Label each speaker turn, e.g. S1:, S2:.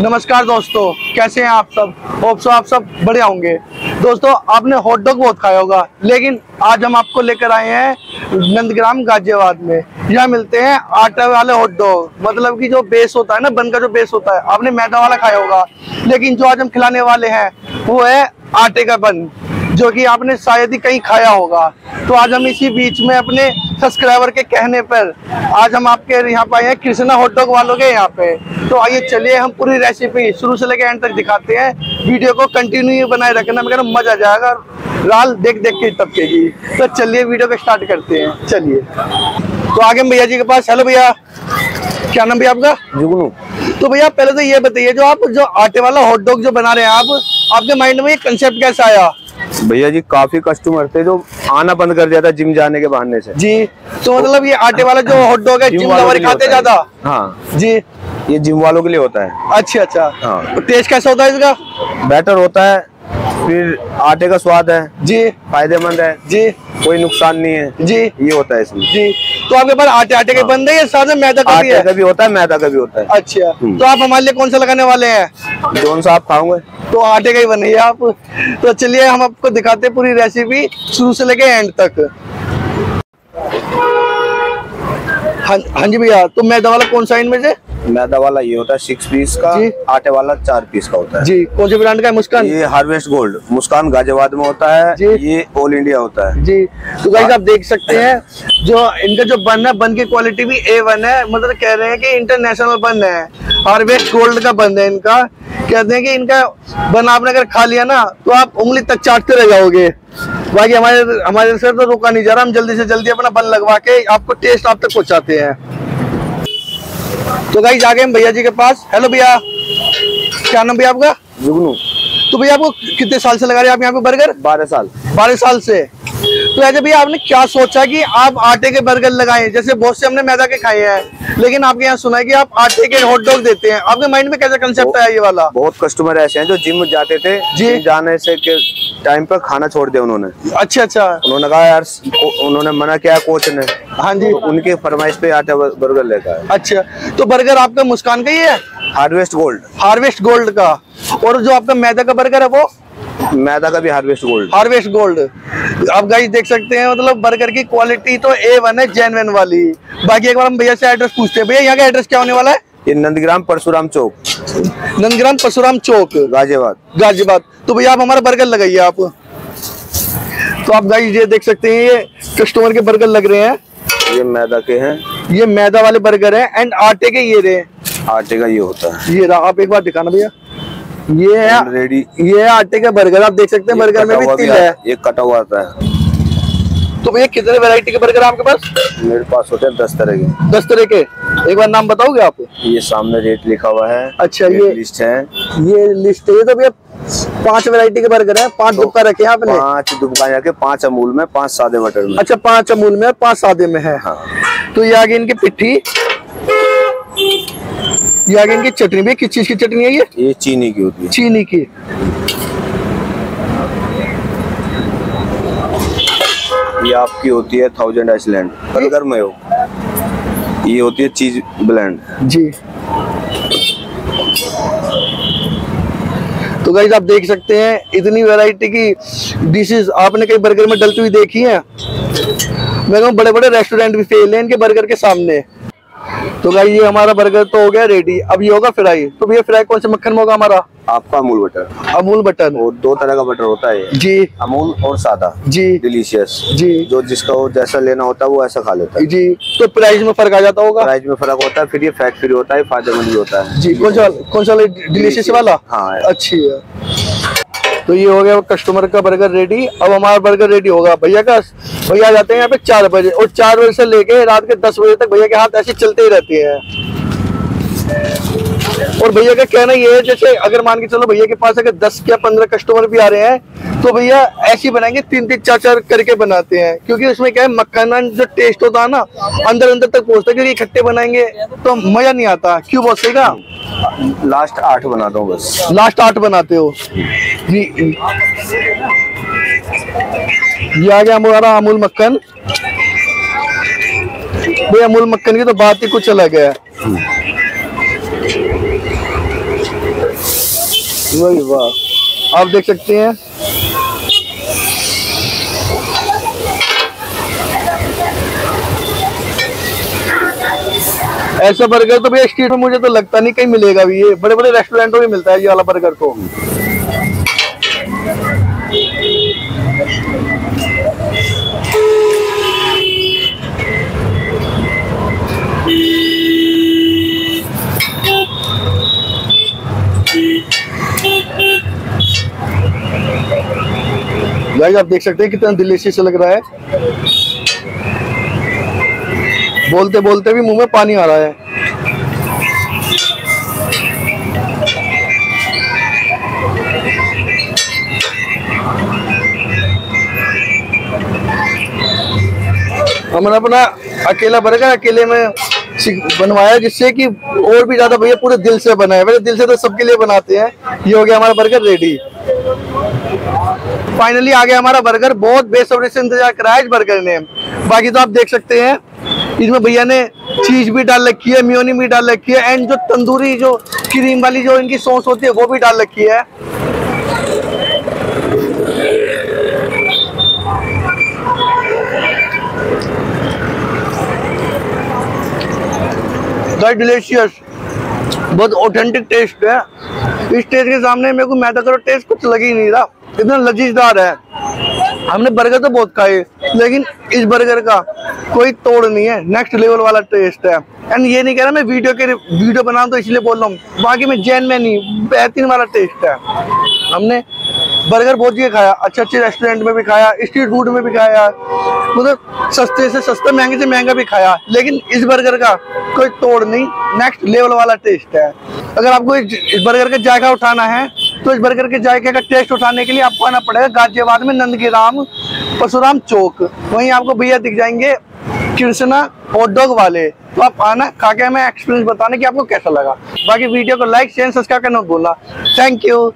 S1: नमस्कार दोस्तों, कैसे हैं आप सब? होप सो आप सब बढ़िया होंगे। दोस्तों, आपने हॉट डॉग बहुत खाया होगा, लेकिन आज हम आपको लेकर आए हैं नंदग्राम गाजियाबाद में। यहाँ मिलते हैं आटे वाले हॉट डॉग मतलब कि जो बेस होता है ना, बन का जो बेस होता है, आपने मैदा वाला खाया होगा। लेकिन जो आज हम खिलाने वाले हैं, वो है आटे का बन। जो कि आपने शायद ही कहीं खाया होगा। तो आज हम इसी बीच में अपने सब्सक्राइबर के कहने पर आज हम आपके यहाँ पे आए हैं, कृष्णा हॉट डॉग वालों के यहाँ पे। तो आइए चलिए, हम पूरी रेसिपी शुरू से लेकर एंड तक दिखाते हैं। वीडियो को कंटिन्यू बनाए रखना मगर मज़ा आ जाएगा, लाल देख देख के तब टपकेगी तो चलिए वीडियो को स्टार्ट करते हैं। चलिए। तो आगे भैया जी के पास। हेलो भैया। क्या नाम भैया आपका?
S2: जुगनू।
S1: तो भैया पहले तो ये बताइए जो आप जो आटे वाला हॉट डॉग जो बना रहे हैं आप आपके माइंड में ये कंसेप्ट कैसा आया?
S2: भैया जी काफ़ी कस्टमर थे जो आना बंद कर दिया था जिम जाने के बहाने से।
S1: जी तो मतलब ये आटे वाला जो हॉट डॉग है जिम
S2: वालों
S1: खाते ज़्यादा?
S2: हाँ।
S1: जी।
S2: ये जिम वालों के लिए होता है।
S1: अच्छा अच्छा।
S2: हाँ।
S1: तो टेस्ट कैसा होता है इसका?
S2: बेटर होता है फिर आटे का स्वाद है।
S1: जी।
S2: फ़ायदेमंद है।
S1: जी।
S2: कोई नुकसान नहीं है।
S1: जी।
S2: ये होता है इसमें।
S1: जी। तो आपके पास आटे आटे के
S2: हाँ।
S1: बंदे या साथ में मैदा का भी है?
S2: का भी होता है मैदा का भी होता है।
S1: अच्छा।
S2: हम्म।
S1: तो आप हमारे लिए कौन सा लगाने वाले हैं?
S2: कौन सा आप खाओगे।
S1: तो आटे का ही बनाइए आप। तो चलिए हम आपको दिखाते हैं पूरी रेसिपी शुरू से लेके एंड तक। हाँ हाँ जी भैया तो मैदा वाला कौन सा इनमें से?
S2: मैदा वाला ये होता है सिक्स पीस का आटे वाला चार पीस का होता है।
S1: जी कौन से ब्रांड का है? मुस्कान?
S2: ये हार्वेस्ट गोल्ड मुस्कान गाजियाबाद में होता है
S1: जी।
S2: ये ऑल इंडिया होता है।
S1: जी तो गाइस आप देख सकते हैं जो इनका जो बन है बन की क्वालिटी भी ए वन है मतलब कह रहे हैं कि इंटरनेशनल बन है। हार्वेस्ट गोल्ड का बन है इनका। कहते हैं कि इनका बन आपने अगर खा लिया ना तो आप उंगली तक चाटते रह जाओगे। बाकी हमारे हमारे से तो रुका नहीं जा रहा हम जल्दी से जल्दी अपना बन लगवा के आपको टेस्ट आप तक पहुंचाते हैं। तो गाइस आगे हम भैया जी के पास। हेलो भैया। क्या नाम भैया आपका?
S2: जुगनू
S1: तो भैया आपको कितने साल से लगा रहे हैं आप यहाँ पे बर्गर
S2: बारह साल।
S1: बारह साल से। तो ऐसे भैया आपने क्या सोचा कि आप आटे के बर्गर लगाएँ? जैसे बहुत से हमने मैदा के खाए हैं लेकिन आपके यहाँ सुना है कि आप आटे के हॉट डॉग देते हैं। आपके माइंड में कैसा कंसेप्ट आया ये वाला?
S2: बहुत कस्टमर ऐसे हैं जो जिम जाते थे
S1: जी।
S2: जिम जाने से के टाइम पर खाना छोड़ दिया उन्होंने।
S1: अच्छा अच्छा।
S2: उन्होंने कहा यार उन्होंने मना किया कोच ने।
S1: हाँ जी।
S2: तो उनके फरमाइश पे आटा बर्गर लेकर आए।
S1: अच्छा तो बर्गर आपका मुस्कान का ही है?
S2: Harvest gold.
S1: हार्वेस्ट गोल्ड का। और जो आपका मैदा का बर्गर है वो?
S2: मैदा का भी हार्वेस्ट गोल्ड।
S1: Harvest Gold. आप गाइस देख सकते हैं मतलब बर्गर की क्वालिटी तो ए वन है जेनवन वाली। बाकी एक बार हम भैया से एड्रेस पूछते हैं। भैया यहाँ का एड्रेस क्या होने वाला है?
S2: ये नंदग्राम परशुराम चौक।
S1: नंदग्राम परशुराम चौक।
S2: गाजियाबाद।
S1: गाजियाबाद। तो भैया आप हमारा बर्गर लगाइए आप। तो आप गाइस ये देख सकते हैं ये कस्टमर के बर्गर लग रहे हैं।
S2: ये मैदा के हैं।
S1: ये मैदा वाले बर्गर हैं एंड आटे के ये रहे
S2: आटे का ये होता है।
S1: ये रहा आप एक बार दिखाना भैया। ये है
S2: ऑलरेडी
S1: ये है आटे का बर्गर आप देख सकते हैं बर्गर में भी तिल है।
S2: ये कटा हुआ आता है।
S1: तो भैया कितने वैरायटी के बर्गर आपके पास?
S2: मेरे पास होते हैं दस तरह के।
S1: दस तरह के। एक बार नाम बताओगे आप?
S2: ये सामने रेट लिखा हुआ है।
S1: अच्छा, ये-
S2: लिस्ट है।
S1: ये लिस्ट है। ये तो भैया पाँच वैरायटी के बर्गर हैं पाँच दुबका रखे हैं आपने?
S2: पाँच दुकान जाके पाँच अमूल में पाँच सादे बटर में।
S1: अच्छा पाँच अमूल में और पाँच सादे में है।
S2: हाँ।
S1: तो ये आगे इनकी पिट्ठी। ये आगे इनकी चटनी भी। किस चीज़ की चटनी है ये?
S2: ये चीनी की होती है।
S1: चीनी की।
S2: ये आपकी होती है थाउज़ेंड आइसलैंड बर्गर में हो। ये होती है चीज़ ब्लेंड
S1: जी। तो गाइज़ आप देख सकते हैं, इतनी वेराइटी की डिशेज आपने कई बर्गर में डलती हुई देखी है। मैं कहूँ बड़े बड़े रेस्टोरेंट भी फेल हैं इनके बर्गर के सामने। तो भाई ये हमारा बर्गर तो हो गया रेडी अब ये होगा फ्राई तो भैया फ्राई कौन से मक्खन में होगा हमारा?
S2: आपका अमूल बटर
S1: अमूल बटन
S2: और दो तरह का बटर होता है
S1: जी.
S2: अमूल और सादा.
S1: जी.
S2: डिलीशियस
S1: जी.
S2: जो जिसका वो जैसा लेना होता है वो ऐसा खा लेता है.
S1: जी. तो प्राइस में फ़र्क आ जाता होगा?
S2: प्राइस में फ़र्क होता है फिर ये फैट फ्री होता है फ़ायदेमंद भी होता है.
S1: जी. कौन सा कौन सा डिलीशियस वाला?
S2: हाँ
S1: अच्छी है. तो ये हो गया कस्टमर का बर्गर रेडी अब हमारा बर्गर रेडी होगा। भैया का भैया जाते हैं यहाँ पे चार बजे और चार बजे से लेके रात के दस बजे तक भैया के हाथ ऐसे चलते ही रहते हैं। और भैया का कहना ये है जैसे अगर मान के चलो भैया के पास अगर दस या पंद्रह कस्टमर भी आ रहे हैं तो भैया ऐसी बनाएँगे तीन तीन चार चार करके बनाते हैं। क्योंकि उसमें क्या है मक्खन जो टेस्ट होता है ना अंदर अंदर तक पहुँचता है क्योंकि इकट्ठे बनाएँगे तो मज़ा नहीं आता। क्यों बोल सकेगा
S2: लास्ट आठ बनाता हूँ बस।
S1: लास्ट आठ बनाते हो। जी। ये आ गया हमारा अमूल मक्खन। भाई, अमूल मक्खन की तो बात ही कुछ अलग है। वही वाह। आप देख सकते हैं। ऐसा बर्गर तो भैया स्ट्रीट में मुझे तो लगता नहीं कहीं मिलेगा भी। ये बड़े बड़े रेस्टोरेंटों में मिलता है ये वाला बर्गर तो गाइस आप देख सकते हैं कितना डिलीशियस लग रहा है। बोलते बोलते भी मुँह में पानी आ रहा है। हमने अपना अकेला बर्गर अकेले में बनवाया जिससे कि और भी ज़्यादा भैया पूरे दिल से बनाए। मेरे दिल से तो सबके लिए बनाते हैं। ये हो गया हमारा बर्गर रेडी। फाइनली आ गया हमारा बर्गर बहुत बेसब्री से इंतज़ार कराया इस बर्गर ने। बाकी तो आप देख सकते हैं, इसमें भैया ने चीज़ भी डाल रखी है म्योनी भी डाल रखी है एंड जो तंदूरी, जो क्रीम वाली, जो इनकी सॉस होती है, वो भी डाल रखी है। डिलीशियस बहुत ऑथेंटिक टेस्ट है। इस टेस्ट के सामने मेरे को मैदा करो टेस्ट कुछ लग ही नहीं रहा। इतना लजीजदार है। हमने बर्गर तो बहुत खाए लेकिन इस बर्गर का कोई तोड़ नहीं है। नेक्स्ट लेवल वाला टेस्ट है। एंड ये नहीं कह रहा मैं वीडियो के वीडियो बनाऊँ तो इसलिए बोल रहा हूँ। बाकी में जैन में नहीं, बेहतरीन वाला टेस्ट है। हमने बर्गर बहुत जगह खाया अच्छे अच्छे रेस्टोरेंट में भी खाया स्ट्रीट फ़ूड में भी खाया मतलब सस्ते से सस्ता, महँगे से महँगा भी खाया। लेकिन इस बर्गर का कोई तोड़ नहीं नेक्स्ट लेवल वाला टेस्ट है। अगर आपको इस बर्गर का जायका उठाना है तो इस बर्गर के जायके का टेस्ट उठाने के लिए आपको आना पड़ेगा गाजियाबाद में नंदगीराम परशुराम चौक। वहीं आपको भैया दिख जाएँगे कृष्णा हॉट डॉग वाले। तो आप आना खा के हमें एक्सपीरियंस बताने कि आपको कैसा लगा। बाकी वीडियो को लाइक शेयर सब्सक्राइब करना बोला थैंक यू